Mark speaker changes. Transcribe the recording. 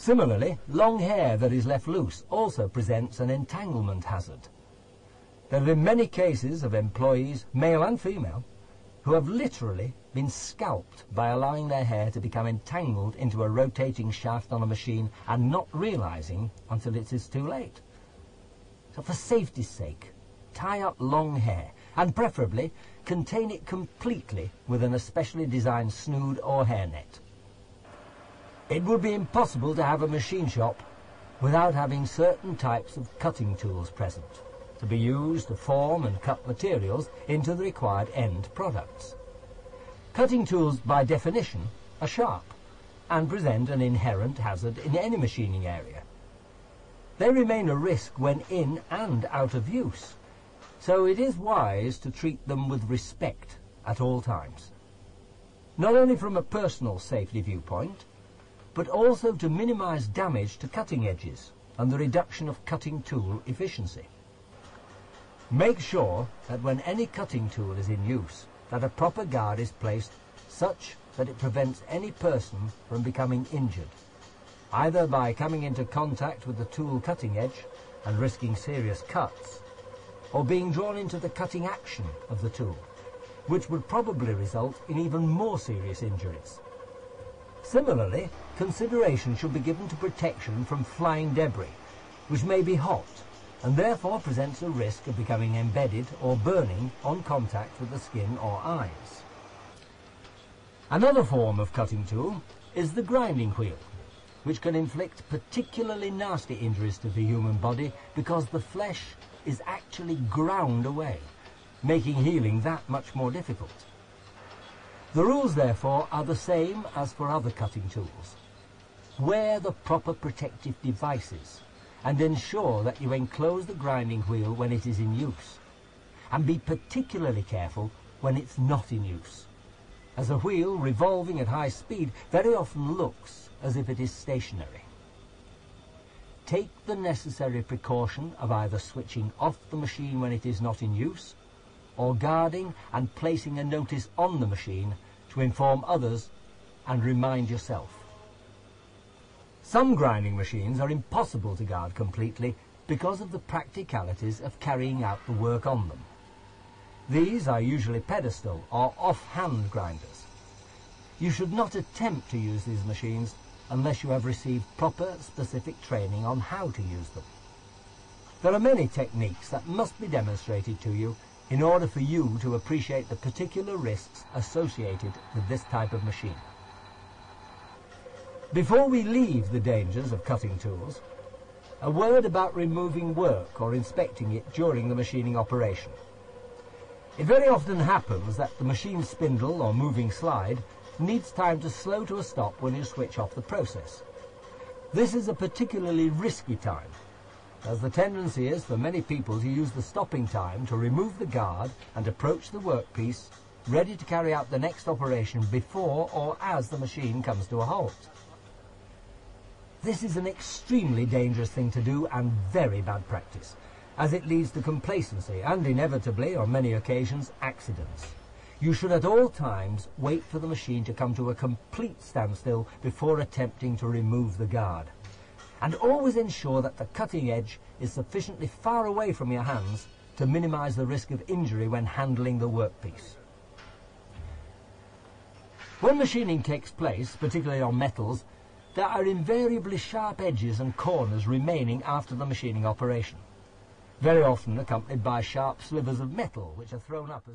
Speaker 1: Similarly, long hair that is left loose also presents an entanglement hazard. There have been many cases of employees, male and female, who have literally been scalped by allowing their hair to become entangled into a rotating shaft on a machine and not realizing until it is too late. So for safety's sake, tie up long hair and preferably contain it completely with an especially designed snood or hairnet. It would be impossible to have a machine shop without having certain types of cutting tools present to be used to form and cut materials into the required end products. Cutting tools, by definition, are sharp and present an inherent hazard in any machining area. They remain a risk when in and out of use, so it is wise to treat them with respect at all times. Not only from a personal safety viewpoint, but also to minimize damage to cutting edges and the reduction of cutting tool efficiency. Make sure that when any cutting tool is in use, that a proper guard is placed such that it prevents any person from becoming injured, either by coming into contact with the tool cutting edge and risking serious cuts, or being drawn into the cutting action of the tool, which would probably result in even more serious injuries. Similarly, consideration should be given to protection from flying debris, which may be hot and therefore presents a risk of becoming embedded or burning on contact with the skin or eyes. Another form of cutting tool is the grinding wheel, which can inflict particularly nasty injuries to the human body because the flesh is actually ground away, making healing that much more difficult. The rules, therefore, are the same as for other cutting tools. Wear the proper protective devices and ensure that you enclose the grinding wheel when it is in use. And be particularly careful when it's not in use, as a wheel revolving at high speed very often looks as if it is stationary. Take the necessary precaution of either switching off the machine when it is not in use, or guarding and placing a notice on the machine to inform others and remind yourself. Some grinding machines are impossible to guard completely because of the practicalities of carrying out the work on them. These are usually pedestal or off-hand grinders. You should not attempt to use these machines unless you have received proper specific training on how to use them. There are many techniques that must be demonstrated to you in order for you to appreciate the particular risks associated with this type of machine. Before we leave the dangers of cutting tools, a word about removing work or inspecting it during the machining operation. It very often happens that the machine spindle or moving slide needs time to slow to a stop when you switch off the process. This is a particularly risky time, as the tendency is for many people to use the stopping time to remove the guard and approach the workpiece, ready to carry out the next operation before or as the machine comes to a halt. This is an extremely dangerous thing to do and very bad practice, as it leads to complacency and inevitably, on many occasions, accidents. You should at all times wait for the machine to come to a complete standstill before attempting to remove the guard. And always ensure that the cutting edge is sufficiently far away from your hands to minimize the risk of injury when handling the workpiece. When machining takes place, particularly on metals, there are invariably sharp edges and corners remaining after the machining operation, very often accompanied by sharp slivers of metal which are thrown up as